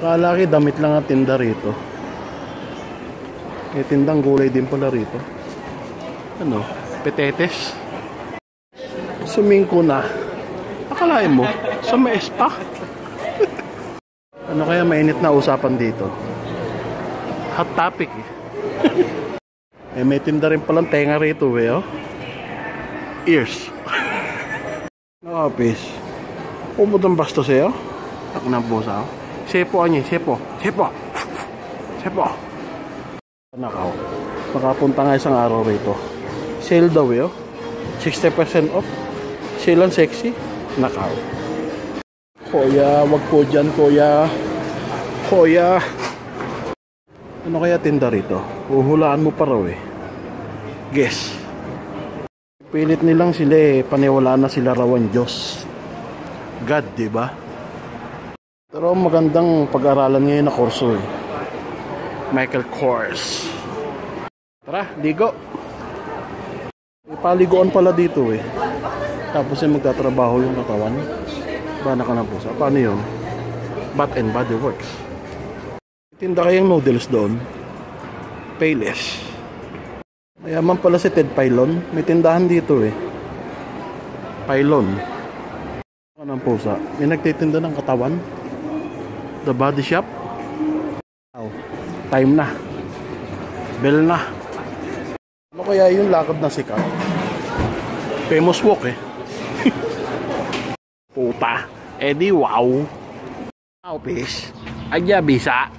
Kalaki damit lang ang tinda rito. May tindang gulay din pala rito. Ano? Petetes. Sumingko na. Akalain mo, sa may spa. ano kaya mainit na usapan dito? Hot topic eh. eh may tinda rin palang tenga rito eh oh. Ears. Nakapis. Pumutang basto sa'yo. Ako na po sa Sepo anya, sepo. Sepo. Sepo. Nakaw. Nakapunta nga isang araw rito. Sale daw eh oh. 60% off. Sale ang sexy. Nakaw. Kuya, wag po dyan, kuya. Kuya. Ano kaya tinda rito? Uhulaan mo pa raw eh. Guess. Pilit nilang sila eh. Paniwala na sila raw ang Diyos. God, di ba? Pero magandang pag-aralan ngayon na kurso eh. Michael Kors. Tara, ligo. May paliguan pala dito eh. Tapos yung magtatrabaho yung katawan. Bana ka na po sa. Paano yun? Bath and Body Works. Tinda kayang noodles doon. Payless. Mayaman pala si Ted Pylon. May tindahan dito eh. Pylon. Ano ng pusa? May nagtitinda ng katawan. The Body Shop. Oh, time na. Bell na. Ano kaya yung lakad na sikat? Famous walk eh. Puta. Eh di wow. Wow, fish. Agya bisa.